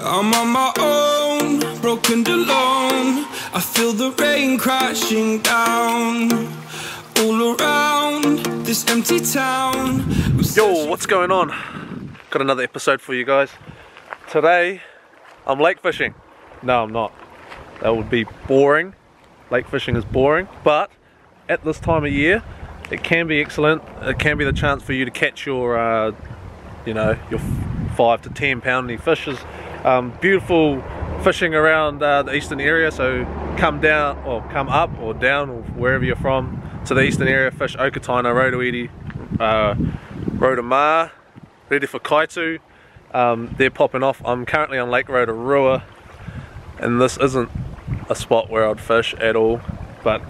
I'm on my own, broken and alone. I feel the rain crashing down all around this empty town. Yo, what's going on? Got another episode for you guys. Today, I'm lake fishing. No, I'm not. That would be boring. Lake fishing is boring, but at this time of year, it can be excellent. It can be the chance for you to catch your, uh, you know, your five to ten poundy fishes. Um, beautiful fishing around uh, the eastern area. So come down or come up or down or wherever you're from to the eastern area. Fish Okataina, Rotoiti, uh, Rotoma, ready for Kaitu. Um, they're popping off. I'm currently on Lake Rotorua and this isn't a spot where I'd fish at all but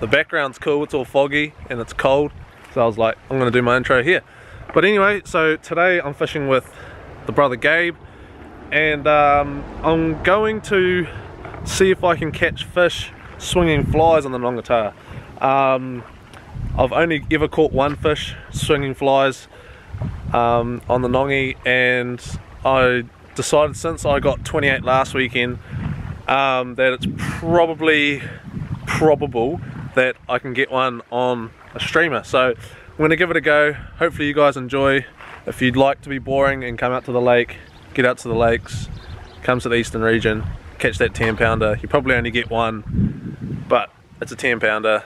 the background's cool it's all foggy and it's cold so I was like I'm gonna do my intro here but anyway so today I'm fishing with the brother Gabe and um, I'm going to see if I can catch fish swinging flies on the Ngongotaha um, I've only ever caught one fish swinging flies um, on the Nongi and I decided since I got 28 last weekend um, that it's probably probable that I can get one on a streamer. So I'm gonna give it a go. Hopefully you guys enjoy. If you'd like to be boring and come out to the lake get out to the lakes come to the eastern region catch that 10 pounder you probably only get one but it's a 10 pounder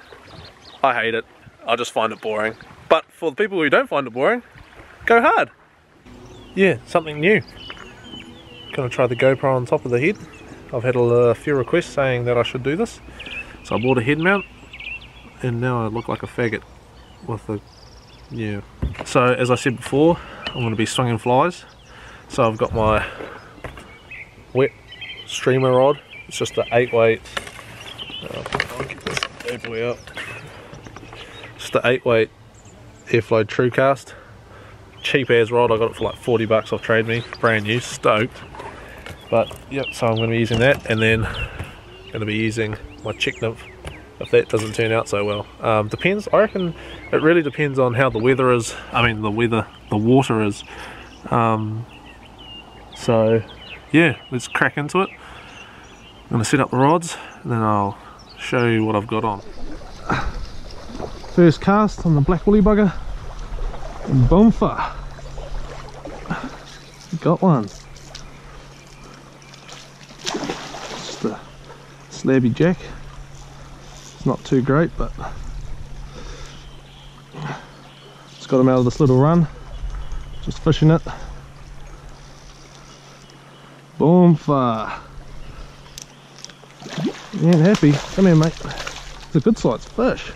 I hate it. I just find it boring. But for the people who don't find it boring go hard. Yeah something new. Gonna try the GoPro on top of the head. I've had a few requests saying that I should do this. So I bought a head mount and now I look like a faggot with a, yeah. So as I said before I'm to be swinging flies so I've got my wet streamer rod. It's just an 8 weight uh, I'll get this up just an 8 weight Airflo true cast cheap as rod. I got it for like 40 bucks off trade me. Brand new. Stoked. But yep so I'm going to be using that and then going to be using my Czech nymph if that doesn't turn out so well. Um, depends. I reckon it really depends on how the weather is I mean the weather the water is. Um, so yeah let's crack into it. I'm going to set up the rods and then I'll show you what I've got on. First cast on the black woolly bugger. And got one. Just a slabby jack. It's not too great but just got him out of this little run. Just fishing it you ain't happy. Come here mate. It's a good sized fish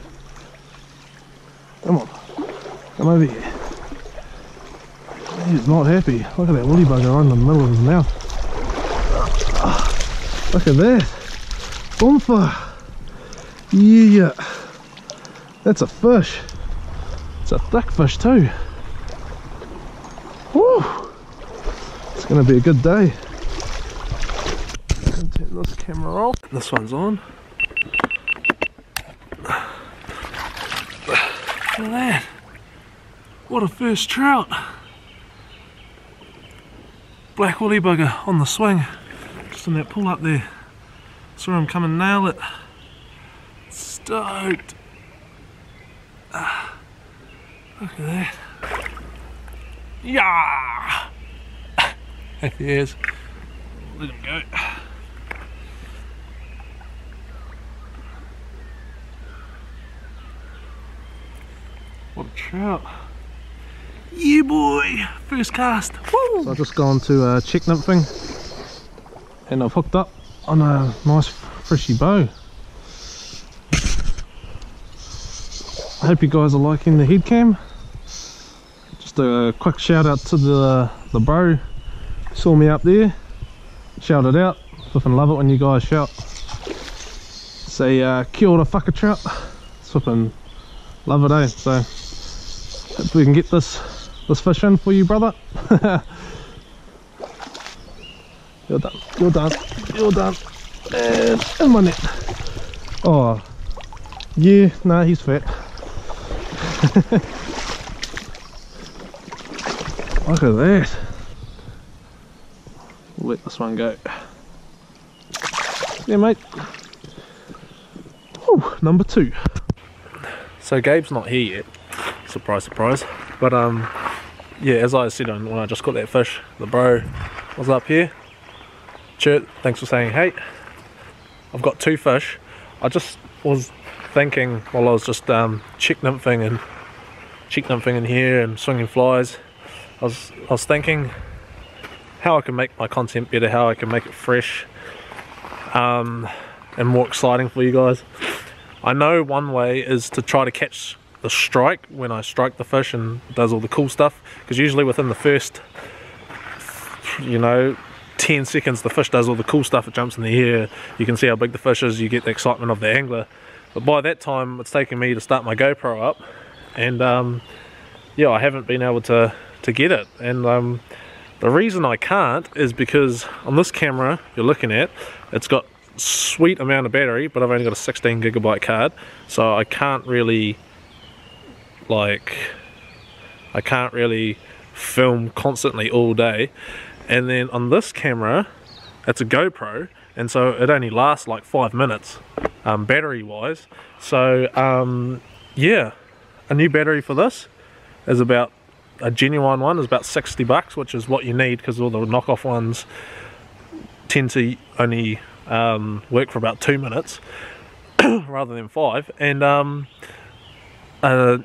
come on. Come over here. He's not happy. Look at that woolly bugger right in the middle of his mouth. Look at that. Boomfa yeah, that's a fish. It's a thick fish too. Woo! It's gonna be a good day. This camera off. This one's on. Look at that. What a first trout. Black woolly bugger on the swing. Just in that pull up there. Saw him come and nail it stoked. Ah, look at that. Yeah! He is. Let him go. Trout. Yeah boy! First cast. Woo! So I've just gone to uh, Czech nymphing and I've hooked up on a nice frishy bow. I hope you guys are liking the head cam. Just a quick shout out to the the bro saw me up there, shouted out. Flipping love it when you guys shout. Say uh, kia ora trout. Flipping love it, eh? So hope we can get this this fish in for you, brother. you're done. You're done. You're done. And in my net. Oh, yeah. Nah, he's fat. Look at that. We'll let this one go. Yeah, mate. Whew, number two. So Gabe's not here yet. Surprise, surprise. But um, yeah, as I said when I just got that fish, the bro was up here. Chert, thanks for saying hey. I've got two fish. I just was thinking while I was just um, Czech nymphing and Czech nymphing in here and swinging flies. I was I was thinking how I can make my content better, how I can make it fresh um, and more exciting for you guys. I know one way is to try to catch the strike when I strike the fish and does all the cool stuff because usually within the first you know 10 seconds the fish does all the cool stuff it jumps in the air you can see how big the fish is you get the excitement of the angler. But by that time it's taken me to start my GoPro up and um, yeah I haven't been able to to get it. And um, the reason I can't is because on this camera you're looking at it's got sweet amount of battery but I've only got a 16 gigabyte card so I can't really like I can't really film constantly all day. And then on this camera it's a GoPro and so it only lasts like five minutes um, battery wise so um, yeah a new battery for this is about a genuine one is about 60 bucks which is what you need because all the knockoff ones tend to only um, work for about two minutes rather than five. And um, a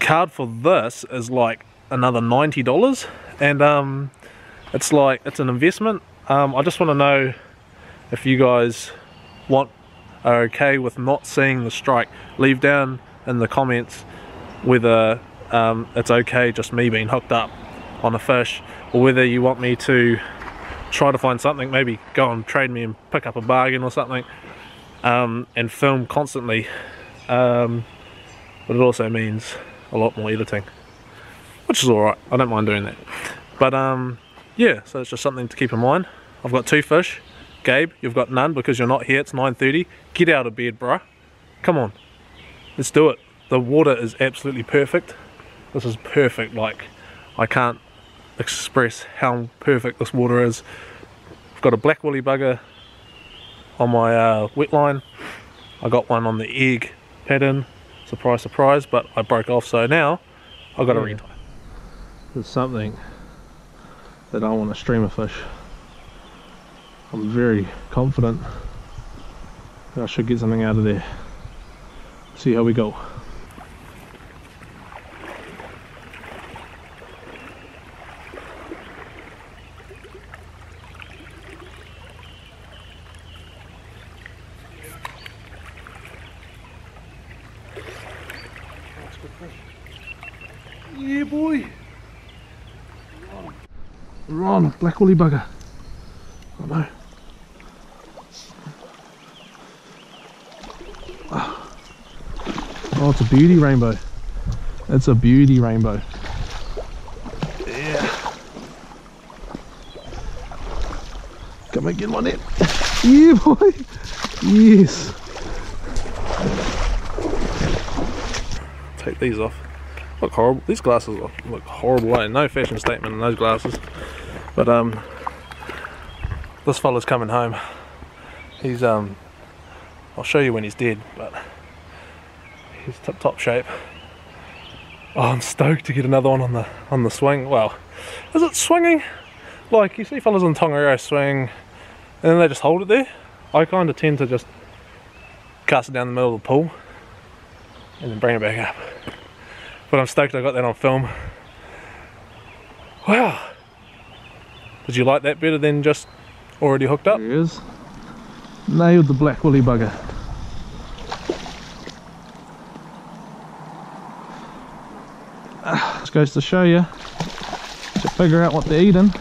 card for this is like another $90 and um, it's like it's an investment. Um, I just want to know if you guys want are okay with not seeing the strike. Leave down in the comments whether um, it's okay just me being hooked up on a fish or whether you want me to try to find something maybe go and trade me and pick up a bargain or something um, and film constantly. Um, but it also means a lot more editing which is alright I don't mind doing that. But um yeah so it's just something to keep in mind. I've got two fish. Gabe you've got none because you're not here. It's 9.30 get out of bed bruh. Come on. Let's do it. The water is absolutely perfect. This is perfect. Like I can't express how perfect this water is. I've got a black woolly bugger on my uh, wet line. I got one on the egg pattern surprise surprise but I broke off so now I've got to retie there's something that I want to stream a fish. I'm very confident that I should get something out of there. See how we go Yeah, boy. Run, black woolly bugger. Oh ah. no. Oh, it's a beauty rainbow. It's a beauty rainbow. Yeah. Come and get my net. Yeah, boy. Yes. Take these off look horrible. These glasses look, horrible. No fashion statement in those glasses. But um, this fella's coming home. He's um, I'll show you when he's dead, but he's tip top shape. Oh, I'm stoked to get another one on the on the swing. Well, is it swinging? Like you see fellas on Tongariro swing, and then they just hold it there. I kind of tend to just cast it down the middle of the pool and then bring it back up but I'm stoked I got that on film. Wow. Did you like that better than just already hooked up? There he is. Nailed the black woolly bugger. Ah, this goes to show you to figure out what they're eating.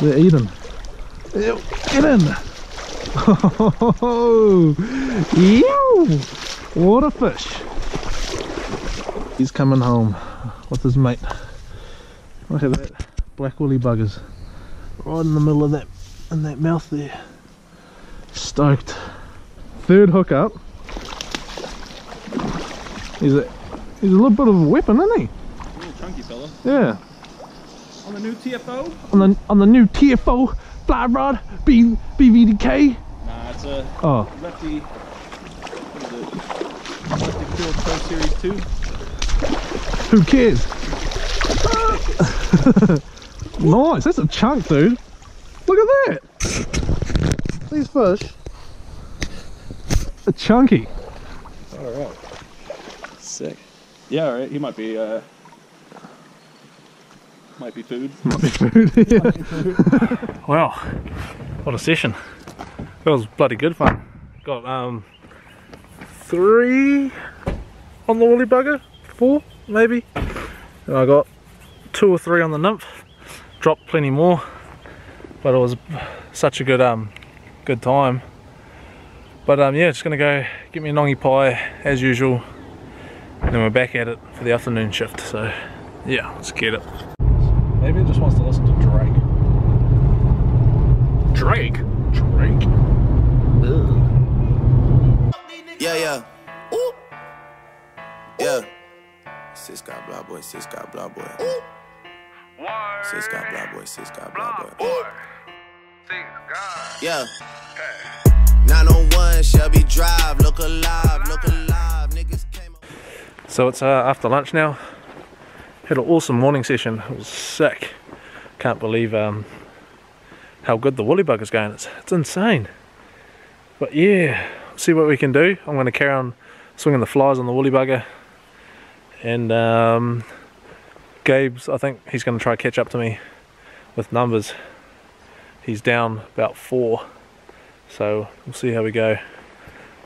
They're eating. Ew, Get in! Oh, what a fish! He's coming home with his mate. Look at that. Black woolly buggers. Right in the middle of that in that mouth there. Stoked. Third hook up. He's a he's a little bit of a weapon, isn't he? A little chunky fella. Yeah. On the new TFO? On the on the new TFO fly rod B BVDK. Nah, it's a Oh, lefty. What is it? Lefty Pro Series 2. Who cares? nice, that's a chunk, dude. Look at that. These fish are chunky. Alright. Sick. Yeah, alright. He might be, uh. Might be food. Might be food. yeah. wow, what a session. That was bloody good fun. Got um three on the woolly bugger, four maybe. And I got two or three on the nymph. Dropped plenty more, but it was such a good um good time. But um yeah, just gonna go get me a nongi pie as usual. And then we're back at it for the afternoon shift. So yeah, let's get it. Maybe it just wants to listen to Drake. Drake? Drake? Yeah, yeah. Six got blah boy, six got blah boy. Ooh. Six got blah boy, six got blah boy. Ooh. Yeah. 901 Shelby Drive, look alive, look alive. Niggas came up. So it's uh, after lunch now. Had an awesome morning session. It was sick. Can't believe um, how good the woolly bug is going. It's, it's insane. But yeah, see what we can do. I'm going to carry on swinging the flies on the woolly bugger. And um, Gabe's, I think he's going to try catch up to me with numbers. He's down about four. So we'll see how we go.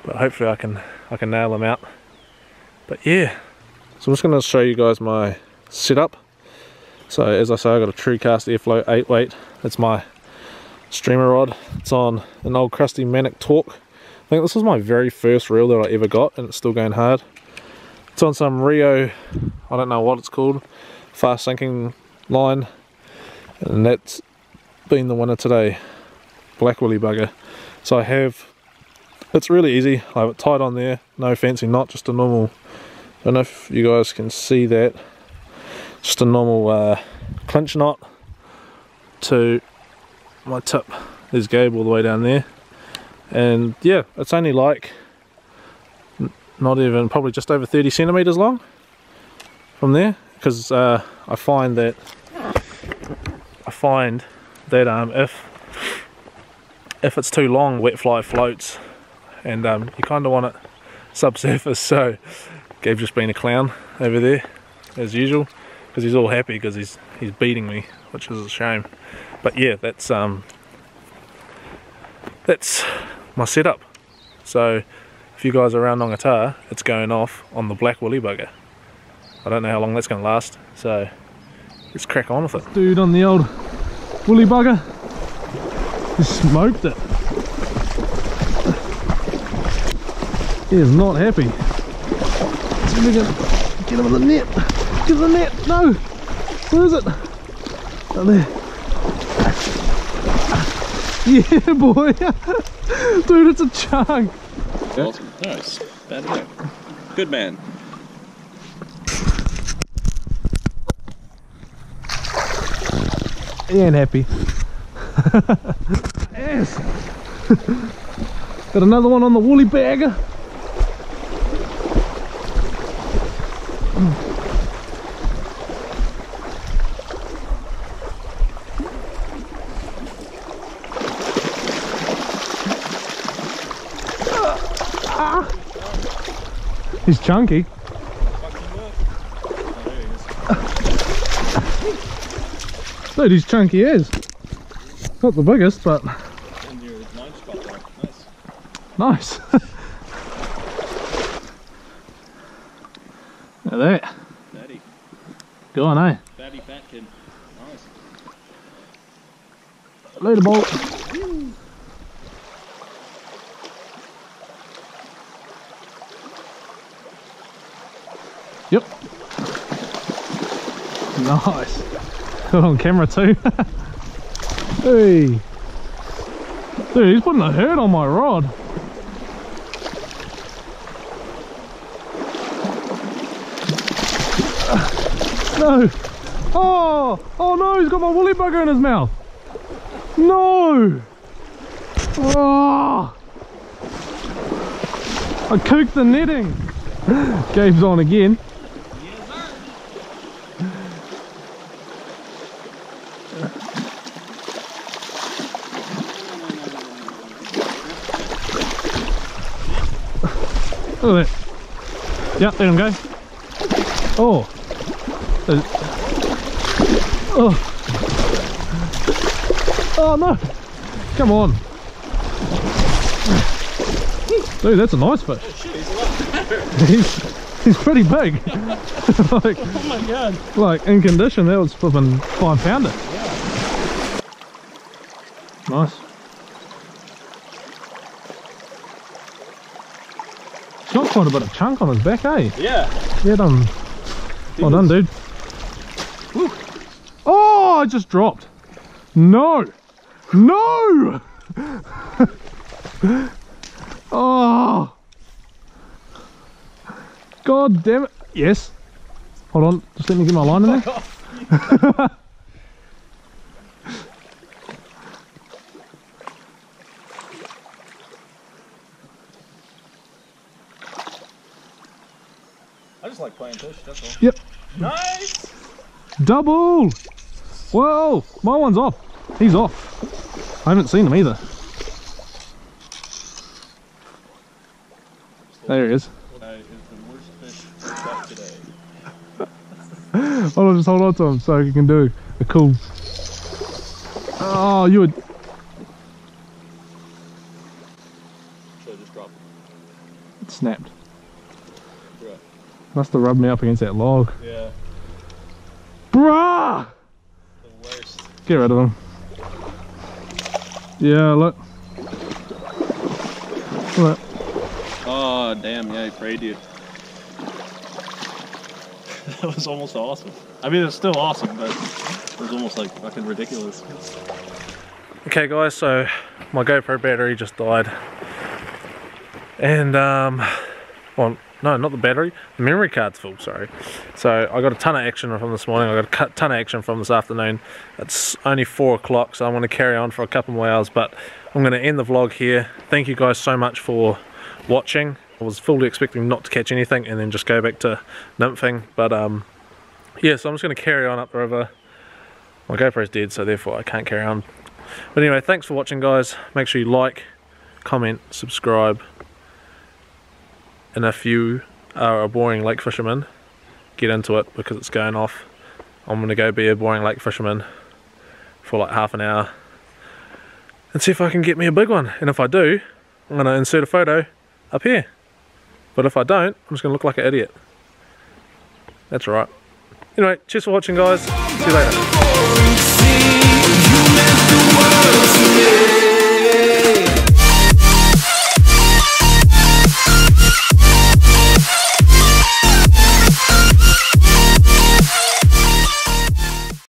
But hopefully I can I can nail them out. But yeah, so I'm just going to show you guys my setup. So as I say, I got a TrueCast Airflo 8 weight. It's my streamer rod. It's on an old crusty Manic Torque. I think this was my very first reel that I ever got, and it's still going hard. It's on some Rio, I don't know what it's called, fast sinking line, and that's been the winner today. Black Woolly Bugger. So I have, it's really easy. I have it tied on there, no fancy knot, just a normal I don't know if you guys can see that. Just a normal uh, clinch knot to my tip. There's Gabe all the way down there. And yeah, it's only like not even, probably just over 30 centimeters long from there. Because uh, I find that I find that um, if if it's too long, wet fly floats, and um, you kind of want it subsurface. So Gabe's just been a clown over there, as usual, because he's all happy because he's he's beating me, which is a shame. But yeah, that's um that's my setup. So if you guys are around Nongata, it's going off on the black woolly bugger. I don't know how long that's going to last, so let's crack on with it. Dude on the old woolly bugger, he smoked it. He is not happy. See if we can get him in the net. Get in the net. No. Where is it? Out there. Yeah, boy. Dude, it's a chunk. Awesome. Nice. Bad work. Good man. He ain't happy. yes. Got another one on the woolly bugger. He's chunky. Dude, he's chunky as. Not the biggest, but And your nine spot there. Nice. nice. Look at that. Fatty. Go on, eh? Fatty fat kid. Nice. Later, bolt. Nice. Got on camera too. hey. Dude, he's putting a hurt on my rod. No. Oh, oh no, he's got my woolly bugger in his mouth. No. Oh. I cooked the netting. Gabe's on again. Look at that. Yep, let him go. Oh. Uh, Oh. Oh no. Come on. Dude, that's a nice fish. he's, he's pretty big. like, Oh my god. like in condition, that was flipping five pounder. Nice. He's got quite a bit of chunk on his back, eh? Yeah. Yeah, done. Well done, dude. Oh, I just dropped. No. No. oh. God damn it. Yes. Hold on. Just let me get my line in there. like playing fish, that's all. Yep. Nice! Double. Whoa. My one's off. He's off. I haven't seen him either. There he is. That is the worst fish we got today. Hold on, just hold on to him so you can do a cool. Oh, you would. Should have just dropped It snapped. Bruh. Must have rubbed me up against that log. Yeah, Bruh! the worst. Get rid of him. Yeah, look. Look. Oh, damn, yeah, he prayed you. that was almost awesome. I mean, it's still awesome, but it was almost like fucking ridiculous. Okay guys, so my GoPro battery just died. And um well no not the battery, the memory card's full, sorry. So I got a ton of action from this morning, I got a ton of action from this afternoon. It's only four o'clock, so I'm gonna carry on for a couple more hours, but I'm gonna end the vlog here. Thank you guys so much for watching. I was fully expecting not to catch anything and then just go back to nymphing, but um yeah, so I'm just gonna carry on up the river. My GoPro's dead, so therefore I can't carry on. But anyway, thanks for watching, guys. Make sure you like, comment, subscribe and if you are a boring lake fisherman. Get into it because it's going off. I'm gonna go be a boring lake fisherman for like half an hour and see if I can get me a big one. And if I do I'm gonna insert a photo up here. But if I don't I'm just gonna look like an idiot. That's alright anyway cheers for watching guys. See you later.